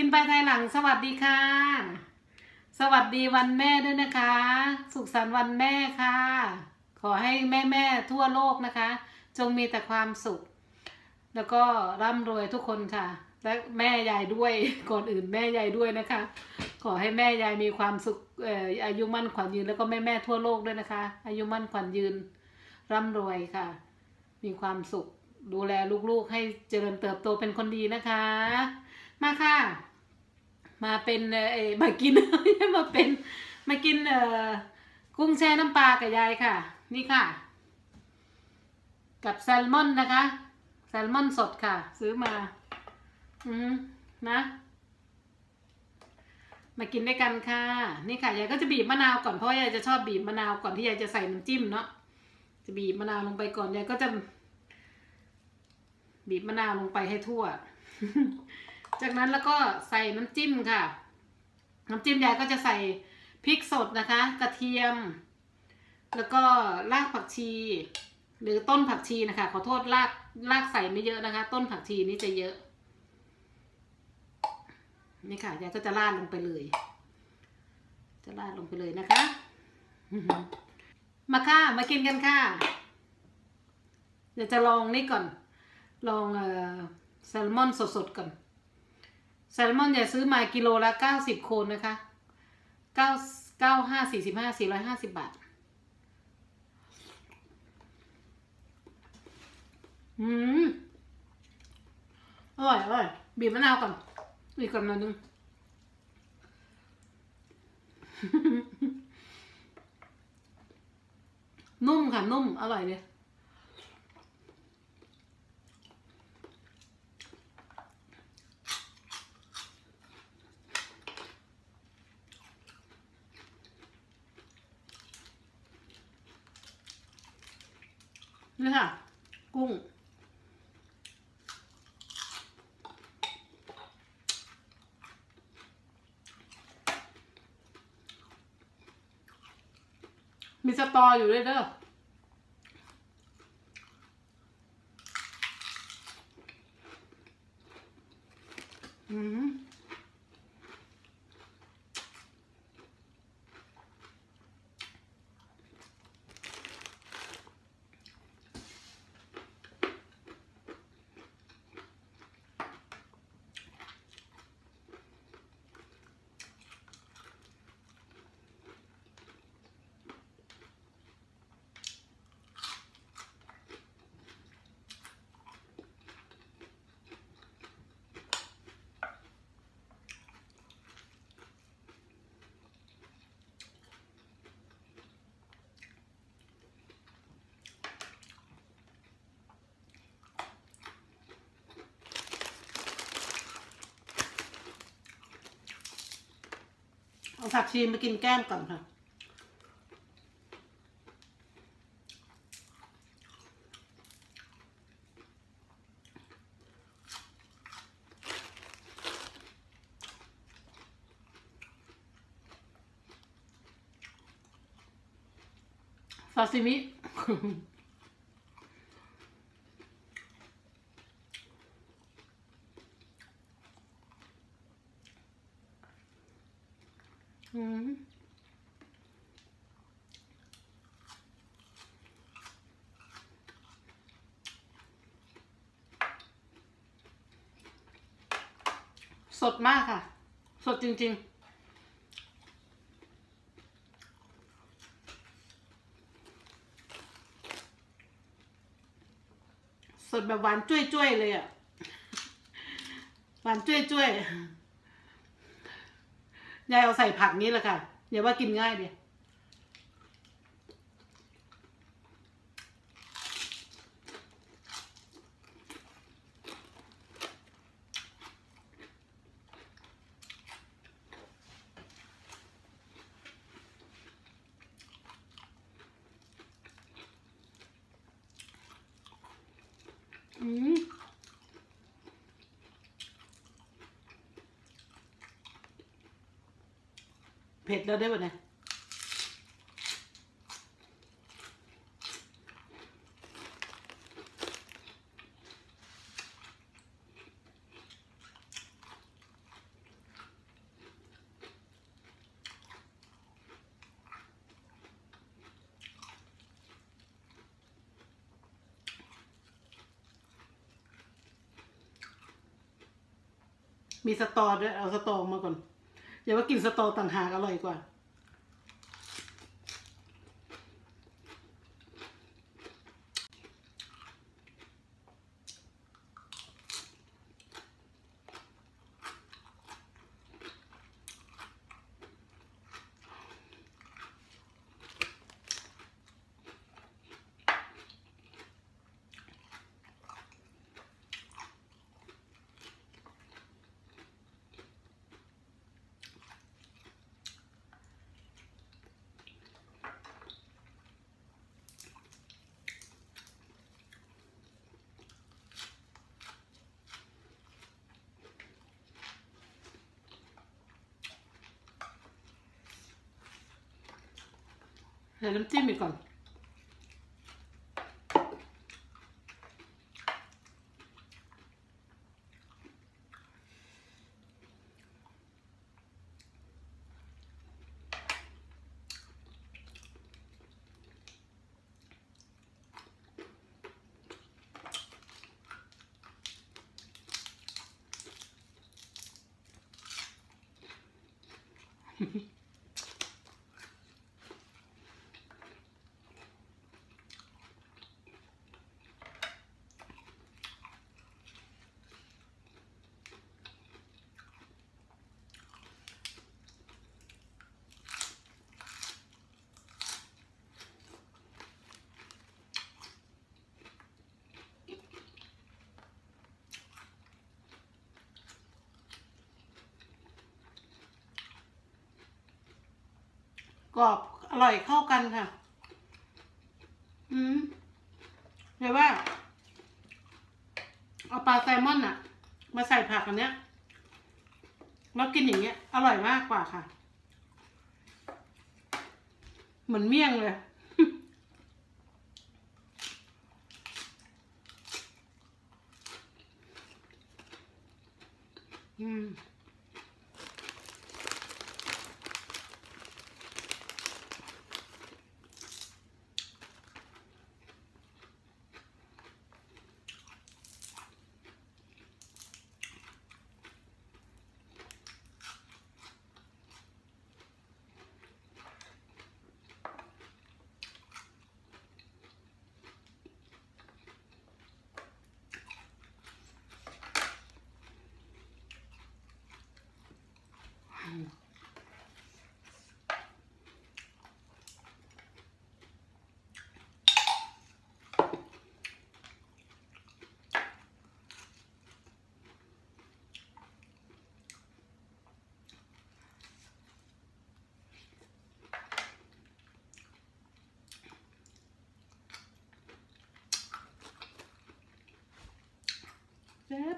กินไปภายหลังสวัสดีค่ะ สวัสดีวันแม่ด้วยนะคะ สุขสันต์วันแม่ค่ะ ขอให้แม่แม่ทั่วโลกนะคะ จงมีแต่ความสุข แล้วก็ร่ำรวยทุกคนค่ะ และแม่ยายด้วยก่อนอื่นแม่ยายด้วยนะคะ ขอให้แม่ยายมีความสุขอายุมั่นขวัญยืนแล้วก็แม่แม่ทั่วโลกด้วยนะคะ อายุมั่นขวัญยืน ร่ำรวยค่ะ มีความสุขดูแลลูกๆให้เจริญเติบโตเป็นคนดีนะคะ มาค่ะ มาเป็นเอ่มากินมาเป็นมากินเอ่อกุ้งแช่น้ำปลากับยายค่ะ นี่ค่ะ กับแซลมอนนะคะ แซลมอนสดค่ะ ซื้อมา อืมนะ มากินด้วยกันค่ะ นี่ค่ะยายก็จะบีบมะนาวก่อนเพราะยายจะชอบบีบมะนาวก่อนที่ยายจะใส่น้ำจิ้มเนาะจะบีบมะนาวลงไปก่อนยายก็จะ บีบมะนาวลงไปให้ทั่ว จากนั้นแล้วก็ใส่น้ำจิ้มค่ะ น้ำจิ้มยายก็จะใส่พริกสดนะคะ กระเทียม แล้วก็รากผักชี หรือต้นผักชีนะคะ ขอโทษรากรากใส่ไม่เยอะนะคะ ต้นผักชีนี่จะเยอะ นี่ค่ะยายก็จะราดลงไปเลย จะราดลงไปเลยนะคะ มาค่ะมากินกันค่ะเดี๋ยวจะลองนี่ก่อน ลองเอ่อแซลมอนสดๆก่อน แซลมอนอย่าซื้อมากิโลละเก้าสิบโคนนะคะเก้าเก้าห้าสี่สิบห้าสี่ร้อยห้าสิบบาท อืมอร่อยอร่อยบีบมะนาวก่อนอีกก่อนหน่อยนึงนุ่มค่ะ นุ่ม อร่อยเลย นี่ค่ะ กุ้ง มีสตออยู่ด้วยเด้ออืม เอาผักชีมากินแก้มก่อนค่ะซาซิมิ อืมสดมากค่ะ สดจริง ๆสดแบบหวานจุ้ยๆเลยอะ หวานจุ้ยๆ ยายเอาใส่ผักนี้แหละค่ะอย่าว่ากินง่ายเลยอืม เผ็ดแล้วได้ไหมเนี่ยมีสตอด้วยเอาสตอมาก่อน อย่าว่ากินสตอต่างหากอร่อยกว่า ใส่น้ กรอบอร่อยเข้ากันค่ะ อืมเดี๋ยวว่า เอาปลาแซลมอนอะมาใส่ผักอันเนี้ยแล้วกินอย่างเงี้ย อร่อยมากกว่าค่ะ เหมือนเมี่ยงเลย อืม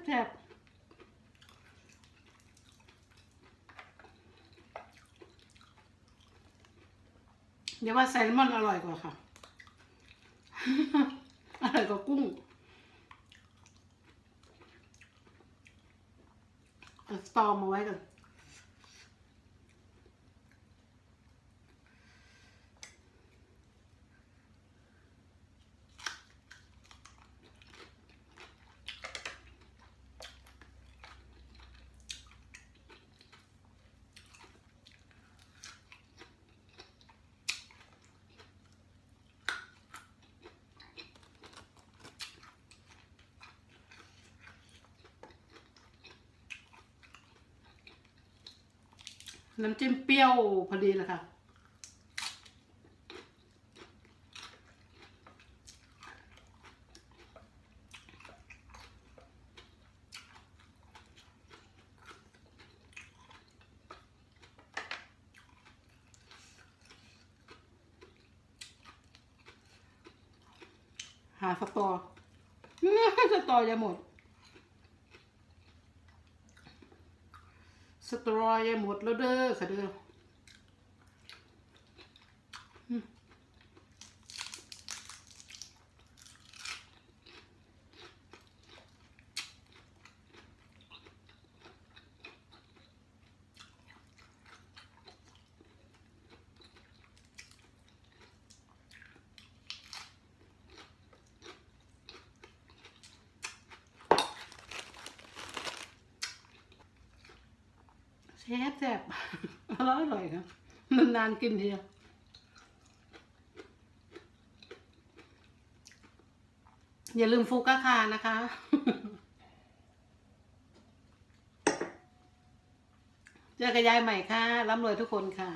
แซ่บแซ่บเดี๋ยวว่าแซลมอนอร่อยกว่าค่ะ อร่อยกว่ากุ้งเอาสตอมาไว้ก่อน น้ำจิ้มเปรี้ยวพอดีเลยค่ะหาสตอสตอจะหมด สตรอยหมดแล้วเด้อค่ะเด้อ ซ่บแซ่บอร่อยอร่อยครับนานๆกินทีอย่าลืมฟูก้าคานะคะ เจอกับยายใหม่ค่ะร่ำรวยทุกคนค่ะ